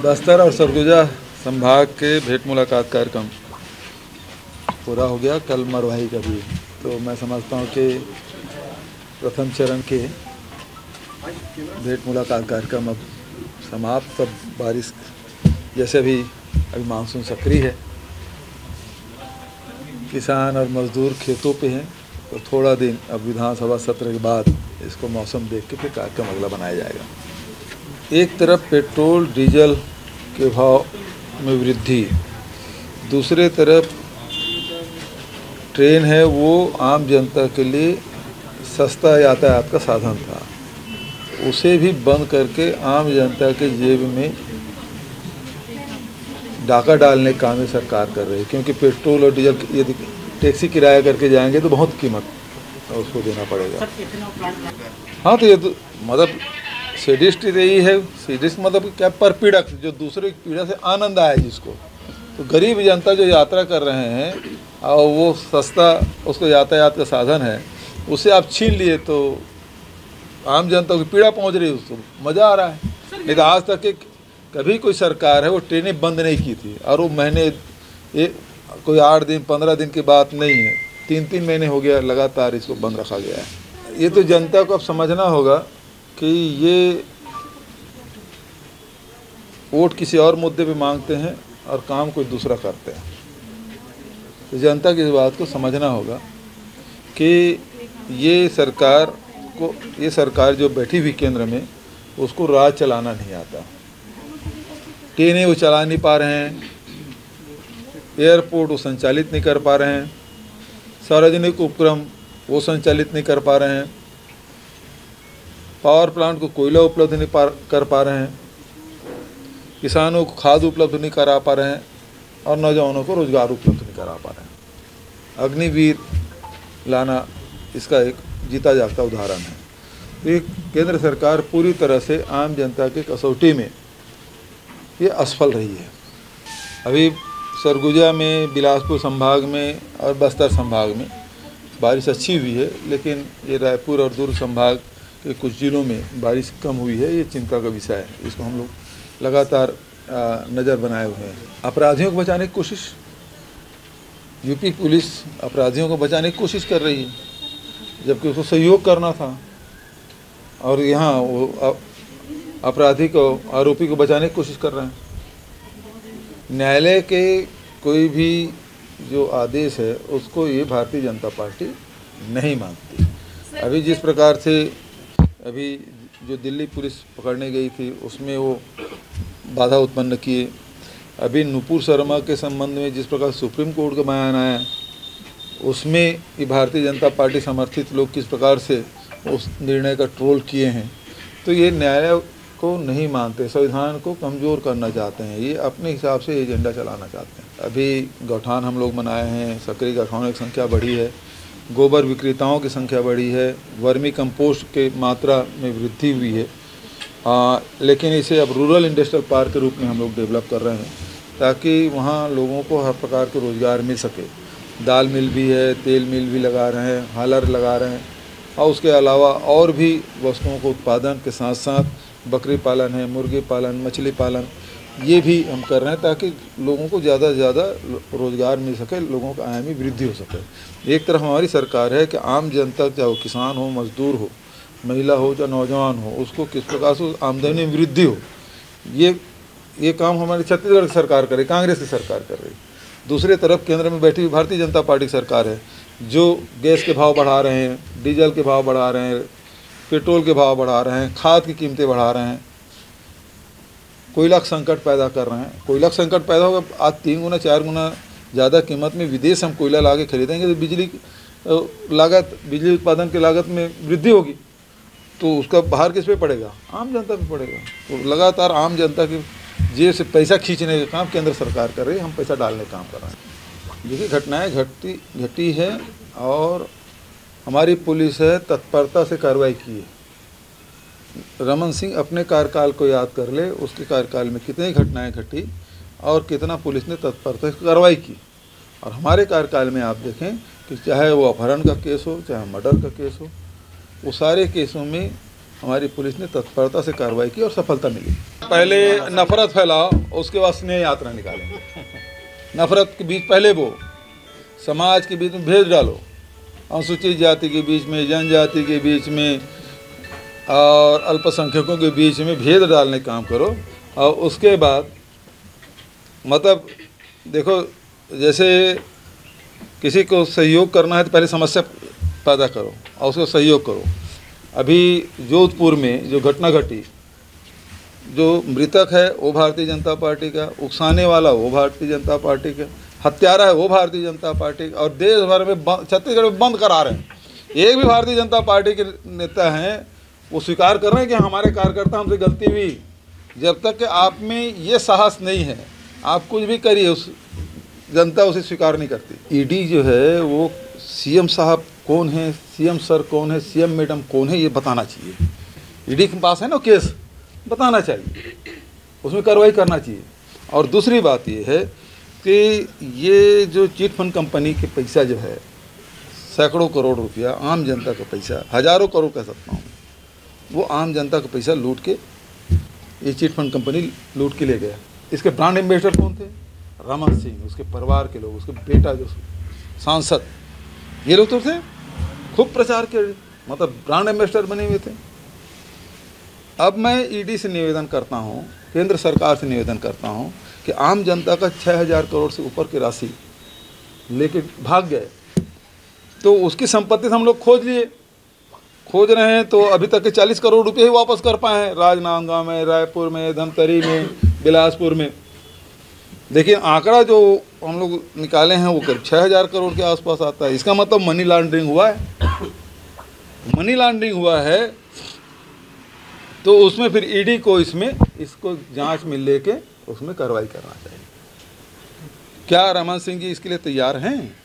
बस्तर और सरगुजा संभाग के भेंट मुलाकात कार्यक्रम पूरा हो गया, कल मरवाही का भी। तो मैं समझता हूँ कि प्रथम चरण के भेंट मुलाकात कार्यक्रम अब समाप्त, अब बारिश जैसे अभी अभी मानसून सक्रिय है। किसान और मजदूर खेतों पे हैं तो थोड़ा दिन अब विधानसभा सत्र के बाद इसको मौसम देख के फिर कार्यक्रम अगला बनाया जाएगा। एक तरफ़ पेट्रोल डीजल के भाव में वृद्धि दूसरे तरफ़ ट्रेन है वो आम जनता के लिए सस्ता यातायात का साधन था। उसे भी बंद करके आम जनता के जेब में डाका डालने का काम सरकार कर रही है क्योंकि पेट्रोल और डीजल यदि टैक्सी किराया करके जाएँगे तो बहुत कीमत उसको देना पड़ेगा। हाँ तो ये तो मतलब सेडिस्ट यही है। सेडिस्ट मतलब क्या? पर पीड़क जो दूसरे की पीड़ा से आनंद आए जिसको। तो गरीब जनता जो यात्रा कर रहे हैं और वो सस्ता उसको यातायात का साधन है उसे आप छीन लिए तो आम जनता की पीड़ा पहुँच रही है उसको। मज़ा आ रहा है। तो आज तक एक कभी कोई सरकार है वो ट्रेनें बंद नहीं की थी और वो महीने ये कोई आठ दिन पंद्रह दिन की बात नहीं है। तीन तीन महीने हो गया लगातार इसको बंद रखा गया है। ये तो जनता को अब समझना होगा कि ये वोट किसी और मुद्दे पे मांगते हैं और काम कोई दूसरा करते हैं। तो जनता की इस बात को समझना होगा कि ये सरकार को, ये सरकार जो बैठी हुई केंद्र में, उसको राज चलाना नहीं आता। ट्रेनें वो चला नहीं पा रहे हैं, एयरपोर्ट वो संचालित नहीं कर पा रहे हैं, सार्वजनिक उपक्रम वो संचालित नहीं कर पा रहे हैं। पावर प्लांट को कोयला उपलब्ध नहीं पा कर पा रहे हैं। किसानों को खाद उपलब्ध नहीं करा पा रहे हैं और नौजवानों को रोज़गार उपलब्ध नहीं करा पा रहे हैं। अग्निवीर लाना इसका एक जीता जागता उदाहरण है। तो ये केंद्र सरकार पूरी तरह से आम जनता के कसौटी में ये असफल रही है। अभी सरगुजा में, बिलासपुर संभाग में और बस्तर संभाग में बारिश अच्छी हुई है, लेकिन ये रायपुर और दुर्ग संभाग के कुछ जिलों में बारिश कम हुई है ये चिंता का विषय है। इसको हम लोग लगातार नज़र बनाए हुए हैं। अपराधियों को बचाने की कोशिश। यूपी पुलिस अपराधियों को बचाने की कोशिश कर रही है जबकि उसको सहयोग करना था। और यहाँ वो अपराधी को आरोपी को बचाने की कोशिश कर रहे हैं। न्यायालय के कोई भी जो आदेश है उसको ये भारतीय जनता पार्टी नहीं मानती। अभी जिस प्रकार से अभी जो दिल्ली पुलिस पकड़ने गई थी, उसमें वो बाधा उत्पन्न किए अभी नुपुर शर्मा के संबंध में जिस प्रकार सुप्रीम कोर्ट का बयान आया, उसमें ये भारतीय जनता पार्टी समर्थित लोग किस प्रकार से उस निर्णय का ट्रोल किए हैं तो ये न्यायालय को नहीं मानते, संविधान को कमज़ोर करना चाहते हैं। ये अपने हिसाब से एजेंडा चलाना चाहते हैं। अभी गौठान हम लोग बनाए हैं, सक्रिय गौठानों की संख्या बढ़ी है। गोबर विक्रेताओं की संख्या बढ़ी है वर्मी कंपोस्ट के मात्रा में वृद्धि हुई है। आ, लेकिन इसे अब रूरल इंडस्ट्रियल पार्क के रूप में हम लोग डेवलप कर रहे हैं ताकि वहाँ लोगों को हर प्रकार के रोज़गार मिल सके। दाल मिल भी है तेल मिल भी लगा रहे हैं हालर लगा रहे हैं। और उसके अलावा और भी वस्तुओं को उत्पादन के साथ साथ बकरी पालन है मुर्गी पालन मछली पालन ये भी हम कर रहे हैं ताकि लोगों को ज़्यादा से ज़्यादा रोज़गार मिल सके, लोगों का आय में वृद्धि हो सके। एक तरफ़ हमारी सरकार है कि आम जनता, चाहे वो किसान हो, मजदूर हो, महिला हो, चाहे नौजवान हो, उसको किस प्रकार से आमदनी में वृद्धि हो, ये ये काम हमारी छत्तीसगढ़ की सरकार करे कांग्रेस की सरकार कर रही। दूसरे तरफ़ केंद्र में बैठी हुई भारतीय जनता पार्टी की सरकार है, जो गैस के भाव बढ़ा रहे हैं, डीजल के भाव बढ़ा रहे हैं, पेट्रोल के भाव बढ़ा रहे हैं, खाद की कीमतें बढ़ा रहे हैं। कोयला संकट पैदा कर रहे हैं। कोयला संकट पैदा होगा, आज तीन गुना, चार गुना ज़्यादा कीमत में विदेश हम कोयला ला के खरीदेंगे तो बिजली लागत, बिजली उत्पादन की लागत में वृद्धि होगी तो उसका बाहर किस पे पड़ेगा? आम जनता पे पड़ेगा। तो लगातार आम जनता की जेब से पैसा खींचने का काम केंद्र सरकार कर रही है, हम पैसा डालने का काम कर रहे हैं। देखिए, घटनाएँ घटती, घटी है और हमारी पुलिस है, तत्परता से कार्रवाई की है। रमन सिंह अपने कार्यकाल को याद कर ले, उसके कार्यकाल में कितनी घटनाएँ घटी और कितना पुलिस ने तत्परता से कार्रवाई की। और हमारे कार्यकाल में आप देखें कि चाहे वो अपहरण का केस हो, चाहे मर्डर का केस हो, वो सारे केसों में हमारी पुलिस ने तत्परता से कार्रवाई की और सफलता मिली। पहले नफरत फैलाओ, उसके बाद स्नेह यात्रा निकालेंगे नफरत के बीच पहले वो समाज के बीच में भेद डालो। अनुसूचित जाति के बीच में, जनजाति के बीच में और अल्पसंख्यकों के बीच में भेद डालने का काम करो। और उसके बाद मतलब देखो, जैसे किसी को सहयोग करना है तो पहले समस्या पैदा करो और उसको सहयोग करो। अभी जोधपुर में जो घटना घटी, जो मृतक है वो भारतीय जनता पार्टी का, उकसाने वाला वो भारतीय जनता पार्टी का, हत्यारा है वो भारतीय जनता पार्टी का, और देश भर में छत्तीसगढ़ में बंद करा रहे हैं। एक भी भारतीय जनता पार्टी के नेता हैं वो स्वीकार कर रहे हैं कि हमारे कार्यकर्ता हमसे गलती हुई। जब तक कि आप में ये साहस नहीं है, आप कुछ भी करिए, उस जनता उसे स्वीकार नहीं करती। ईडी जो है, वो सीएम साहब कौन है सीएम सर कौन है सीएम मैडम कौन है, ये बताना चाहिए। ईडी के पास है ना केस, बताना चाहिए। उसमें कार्रवाई करना चाहिए। और दूसरी बात ये है कि ये जो चिट फंड कंपनी के पैसा जो है, सैकड़ों करोड़ रुपया आम जनता का पैसा, हज़ारों करोड़ कह सकता हूँ। वो आम जनता का पैसा लूट के ये चिट फंड कंपनी लूट के ले गया। इसके ब्रांड एम्बेसडर कौन थे? रमन सिंह, उसके परिवार के लोग, उसके बेटा जो सांसद। ये लोग तो थे, खूब प्रचार के मतलब ब्रांड एम्बेसडर बने हुए थे। अब मैं ईडी से निवेदन करता हूँ, केंद्र सरकार से निवेदन करता हूँ कि आम जनता का छः हज़ार करोड़ से ऊपर की राशि लेके भाग गए तो उसकी संपत्ति से हम लोग खोज लिए। खोज रहे हैं तो अभी तक के चालीस करोड़ रुपए ही वापस कर पाए हैं। राजनांदगांव में, रायपुर में, धमतरी में, बिलासपुर में। देखिए, आंकड़ा जो हम लोग निकाले हैं, वो करीब छः हज़ार करोड़ के आसपास आता है। इसका मतलब मनी लॉन्ड्रिंग हुआ है। मनी लॉन्ड्रिंग हुआ है तो उसमें फिर ईडी को इसमें, इसको जाँच में लेके उसमें कार्रवाई करना चाहिए। क्या रमन सिंह जी इसके लिए तैयार हैं?